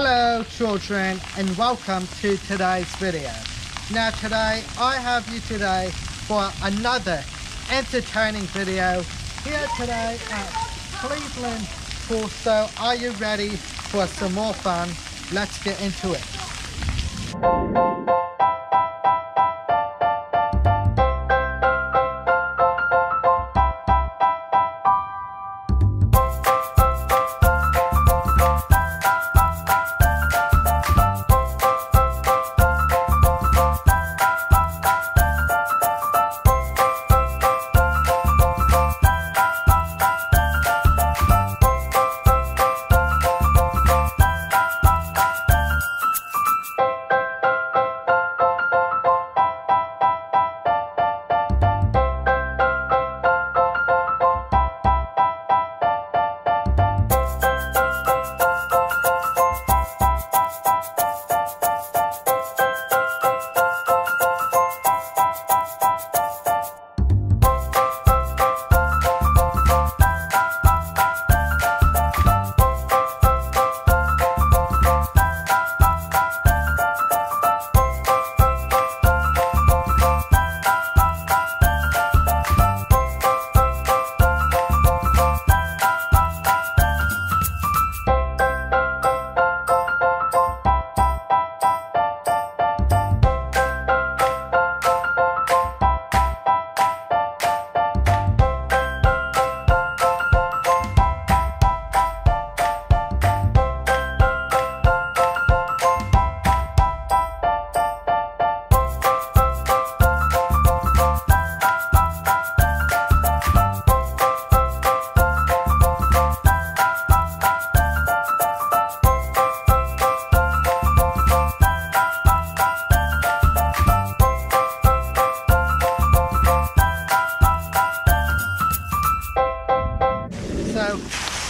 Hello children and welcome to today's video. Now today I have you today for another entertaining video here today at Cleveland Pool. So are you ready for some more fun? Let's get into it.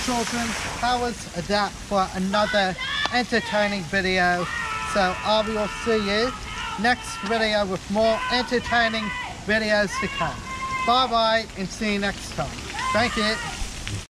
Children, that was that for another entertaining video. So I will see you next video with more entertaining videos to come. Bye bye and see you next time. Thank you.